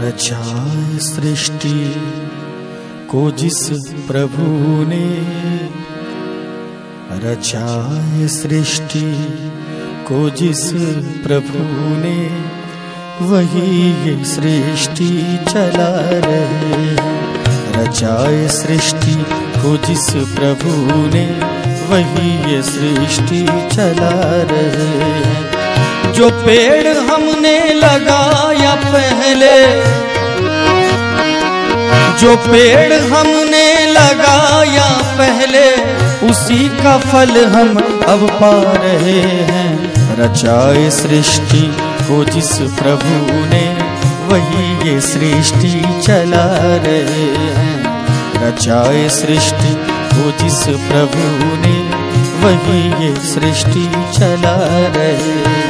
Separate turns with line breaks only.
रचाए सृष्टि को जिस प्रभु ने, रचाए सृष्टि को जिस प्रभु ने, वही ये सृष्टि चला रहे रचाए सृष्टि को जिस प्रभु ने वही ये सृष्टि चला रहे हैं। जो पेड़ हमने लगाया पहले, जो पेड़ हमने लगाया पहले, उसी का फल हम अब पा रहे हैं। रचाए सृष्टि को जिस प्रभु ने, वही ये सृष्टि चला रहे हैं। रचाए सृष्टि को जिस प्रभु ने वही ये सृष्टि चला रहे।